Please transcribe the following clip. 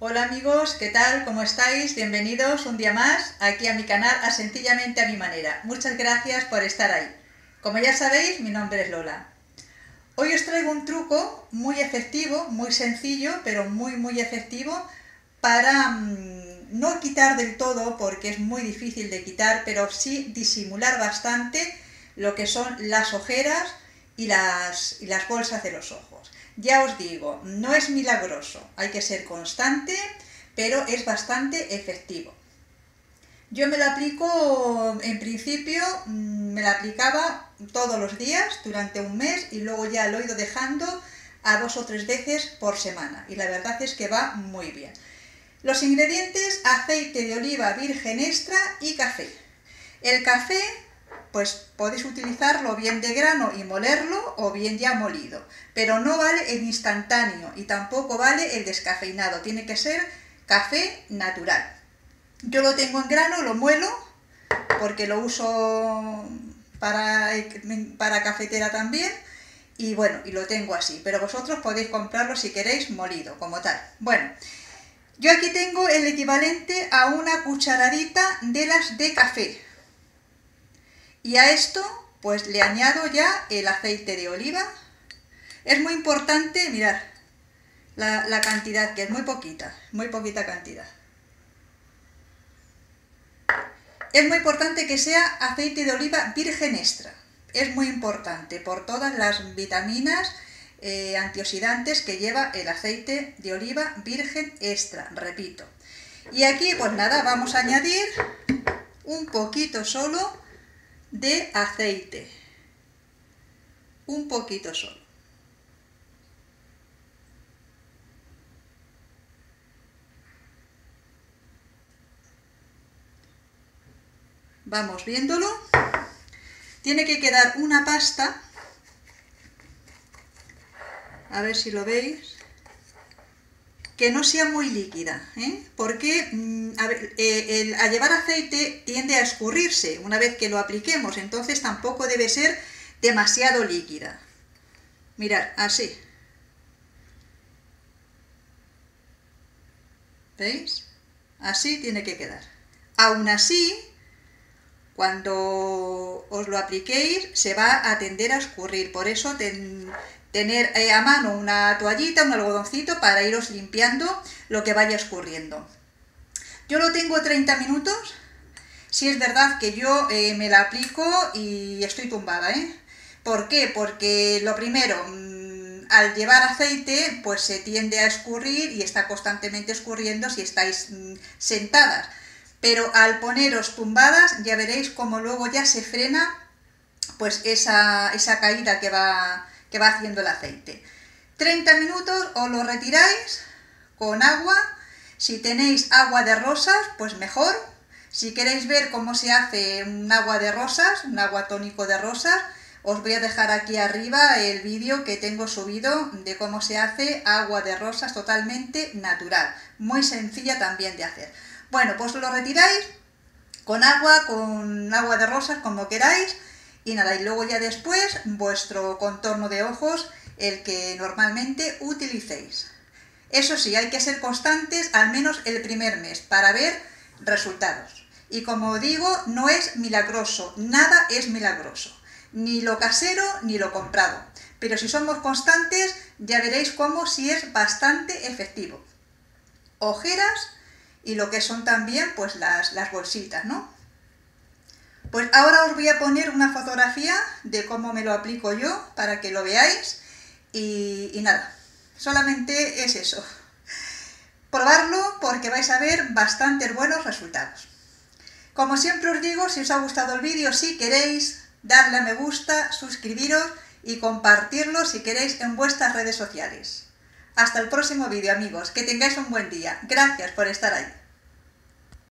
Hola amigos, ¿qué tal? ¿Cómo estáis? Bienvenidos un día más aquí a mi canal a Sencillamente a mi manera. Muchas gracias por estar ahí. Como ya sabéis, mi nombre es Lola. Hoy os traigo un truco muy efectivo, muy sencillo, pero muy muy efectivo para mm, no quitar del todo, porque es muy difícil de quitar, pero sí disimular bastante lo que son las ojeras y las, y las bolsas de los ojos. Ya os digo, no es milagroso, hay que ser constante, pero es bastante efectivo. Yo me lo aplico, en principio, mm, me la aplicaba todos los días durante un mes y luego ya lo he ido dejando a dos o tres veces por semana y la verdad es que va muy bien. Los ingredientes, aceite de oliva virgen extra y café. El café pues podéis utilizarlo bien de grano y molerlo o bien ya molido. Pero no vale el instantáneo y tampoco vale el descafeinado. Tiene que ser café natural. Yo lo tengo en grano, lo muelo porque lo uso para, para cafetera también. Y bueno, y lo tengo así. Pero vosotros podéis comprarlo si queréis molido, como tal. Bueno, yo aquí tengo el equivalente a una cucharadita de las de café y a esto, pues le añado ya el aceite de oliva. Es muy importante, mirad, la, cantidad, que es muy poquita, muy poquita cantidad. Es muy importante que sea aceite de oliva virgen extra. Es muy importante por todas las vitaminas eh, antioxidantes que lleva el aceite de oliva virgen extra, repito. Y aquí, pues nada, vamos a añadir un poquito solo de aceite. Un poquito solo. Vamos viéndolo. Tiene que quedar una pasta. A ver si lo veis que no sea muy líquida, ¿eh? porque mm, eh, a, llevar aceite tiende a escurrirse una vez que lo apliquemos, entonces tampoco debe ser demasiado líquida. Mirad, así. ¿Veis? Así tiene que quedar. Aún así, cuando os lo apliquéis, se va a tender a escurrir. Por eso ten, tener eh, a mano una toallita, un algodoncito para iros limpiando lo que vaya escurriendo. Yo lo tengo 30 minutos, si es verdad que yo eh, me la aplico y estoy tumbada, ¿eh? ¿Por qué? Porque lo primero, mm, al llevar aceite, pues se tiende a escurrir y está constantemente escurriendo si estáis mm, sentadas. Pero al poneros tumbadas, ya veréis cómo luego ya se frena pues esa, esa caída que va, que va haciendo el aceite. 30 minutos os lo retiráis con agua. Si tenéis agua de rosas, pues mejor. Si queréis ver cómo se hace un agua de rosas, un agua tónico de rosas, os voy a dejar aquí arriba el vídeo que tengo subido de cómo se hace agua de rosas totalmente natural. Muy sencilla también de hacer. Bueno, pues lo retiráis con agua, con agua de rosas, como queráis y nada, y luego ya después vuestro contorno de ojos, el que normalmente utilicéis. Eso sí, hay que ser constantes al menos el primer mes para ver resultados. Y como digo, no es milagroso, nada es milagroso. Ni lo casero ni lo comprado. Pero si somos constantes, ya veréis cómo sí es bastante efectivo. Ojeras y lo que son también pues las, las bolsitas, ¿no? Pues ahora os voy a poner una fotografía de cómo me lo aplico yo para que lo veáis y, nada, solamente es eso. Probarlo porque vais a ver bastantes buenos resultados. Como siempre os digo, si os ha gustado el vídeo, si queréis, darle a me gusta, suscribiros y compartirlo si queréis en vuestras redes sociales. Hasta el próximo vídeo amigos, que tengáis un buen día. Gracias por estar ahí.